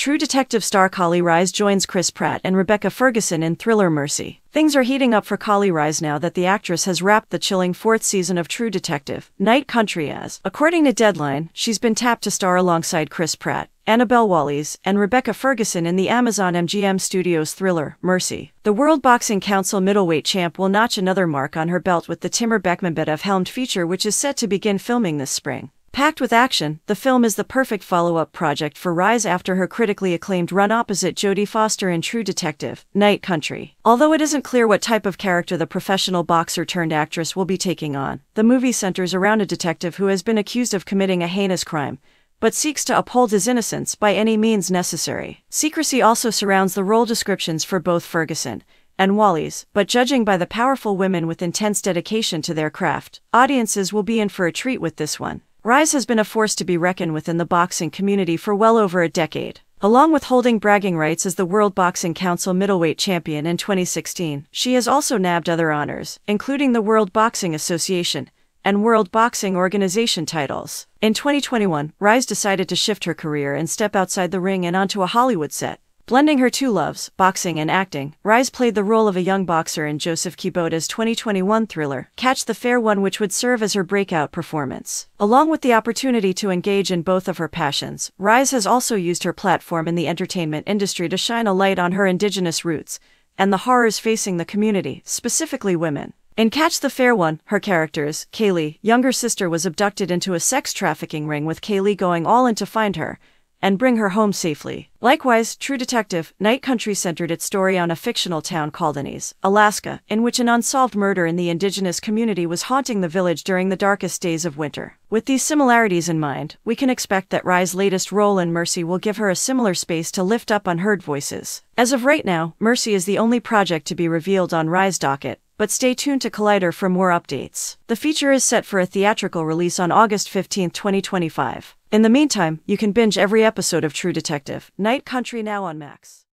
True Detective star Kali Reis joins Chris Pratt and Rebecca Ferguson in thriller Mercy. Things are heating up for Kali Reis now that the actress has wrapped the chilling fourth season of True Detective, Night Country as, according to Deadline, she's been tapped to star alongside Chris Pratt, Annabelle Wallis, and Rebecca Ferguson in the Amazon MGM Studios thriller, Mercy. The World Boxing Council middleweight champ will notch another mark on her belt with the Timur Bekmambetov helmed feature which is set to begin filming this spring. Packed with action, the film is the perfect follow up project for Reis after her critically acclaimed run opposite Jodie Foster in True Detective, Night Country. Although it isn't clear what type of character the professional boxer turned actress will be taking on, the movie centers around a detective who has been accused of committing a heinous crime, but seeks to uphold his innocence by any means necessary. Secrecy also surrounds the role descriptions for both Ferguson and Wallis, but judging by the powerful women with intense dedication to their craft, audiences will be in for a treat with this one. Reis has been a force to be reckoned with in the boxing community for well over a decade. Along with holding bragging rights as the World Boxing Council middleweight champion in 2016, she has also nabbed other honors, including the World Boxing Association and World Boxing Organization titles. In 2021, Reis decided to shift her career and step outside the ring and onto a Hollywood set. Blending her two loves, boxing and acting, Reis played the role of a young boxer in Josef Kubota's 2021 thriller, Catch the Fair One, which would serve as her breakout performance. Along with the opportunity to engage in both of her passions, Reis has also used her platform in the entertainment industry to shine a light on her indigenous roots and the horrors facing the community, specifically women. In Catch the Fair One, her characters, Kaylee, younger sister, was abducted into a sex trafficking ring with Kaylee going all in to find her and bring her home safely. Likewise, True Detective, Night Country centered its story on a fictional town called Ennis, Alaska, in which an unsolved murder in the indigenous community was haunting the village during the darkest days of winter. With these similarities in mind, we can expect that Reis's latest role in Mercy will give her a similar space to lift up unheard voices. As of right now, Mercy is the only project to be revealed on Reis's docket, but stay tuned to Collider for more updates. The feature is set for a theatrical release on August 15, 2025. In the meantime, you can binge every episode of True Detective, Night Country now on Max.